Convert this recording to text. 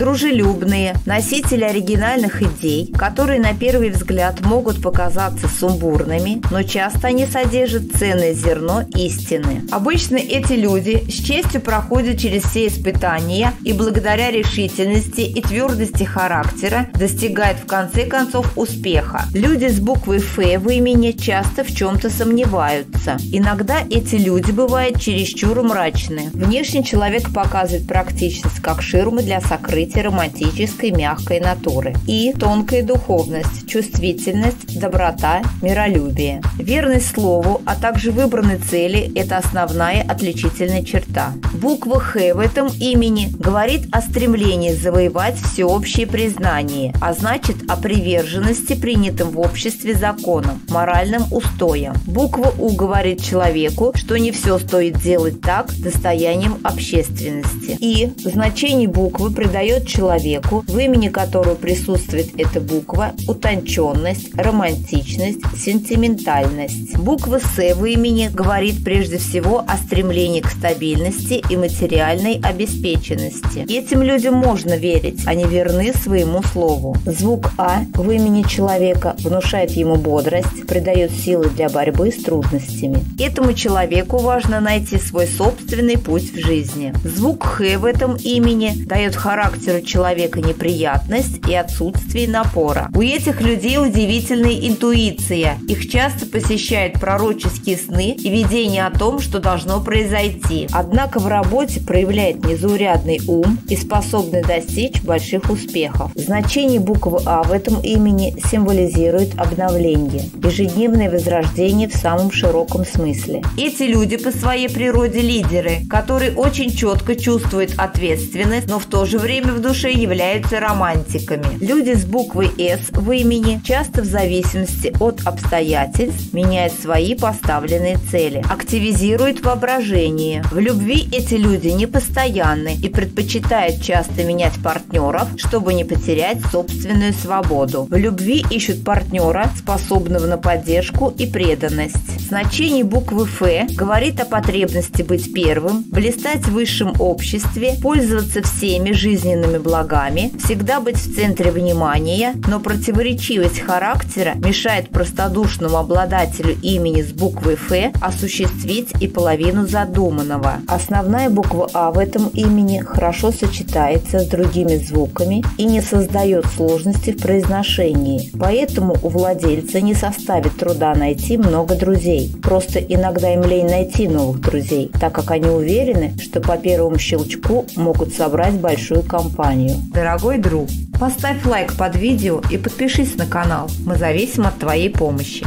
дружелюбные, носители оригинальных идей, которые на первый взгляд могут показаться сумбурными, но часто они содержат ценное зерно истины. Обычно эти люди с честью проходят через все испытания и благодаря решительности и твердости характера достигают в конце концов успеха. Люди с буквой «Ф» в имени часто в чем-то сомневаются. Иногда эти люди бывают чересчур мрачны. Внешне человек показывает практичность как ширмы для сокрытия романтической мягкой натуры. И тонкая духовность, чувствительность, доброта, миролюбие. Верность слову, а также выбранной цели – это основная отличительная черта. Буква «Х» в этом имени говорит о стремлении завоевать всеобщее признание, а значит о приверженности принятым в обществе законам, моральным устоям. Буква «У» говорит человеку, что не все стоит делать так достоянием общественности. И значение буквы придает человеку, в имени которого присутствует эта буква, утонченность, романтичность, сентиментальность. Буква «С» в имени говорит прежде всего о стремлении к стабильности и материальной обеспеченности. Этим людям можно верить, они верны своему слову. Звук «А» в имени человека внушает ему бодрость, придает силы для борьбы с трудностями. Этому человеку важно найти свой собственный путь в жизни. Звук «Х» в этом имени дает характеру человека неприятность и отсутствие напора. У этих людей удивительная интуиция. Их часто посещают пророческие сны и видения о том, что должно произойти. Однако в работе проявляет незаурядный ум и способный достичь больших успехов. Значение буквы «А» в этом имени символизирует обновление, ежедневное возрождение в самом широком смысле. Эти люди по своей природе лидеры, которые очень четко чувствуют ответственность, но в то же время в душе являются романтиками. Люди с буквой «С» в имени часто в зависимости от обстоятельств меняют свои поставленные цели, активизируют воображение. В любви эти люди непостоянны и предпочитают часто менять партнеров, чтобы не потерять собственную свободу. В любви ищут партнера, способного на поддержку и преданность. Значение буквы «Ф» говорит о потребности быть первым, блистать в высшем обществе, пользоваться всеми жизненными благами, всегда быть в центре внимания, но противоречивость характера мешает простодушному обладателю имени с буквой «Ф» осуществить и половину задуманного. Основная буква «А» в этом имени хорошо сочетается с другими звуками и не создает сложности в произношении. Поэтому у владельца не составит труда найти много друзей. Просто иногда им лень найти новых друзей, так как они уверены, что по первому щелчку могут собрать большую компанию. Дорогой друг, поставь лайк под видео и подпишись на канал. Мы зависим от твоей помощи.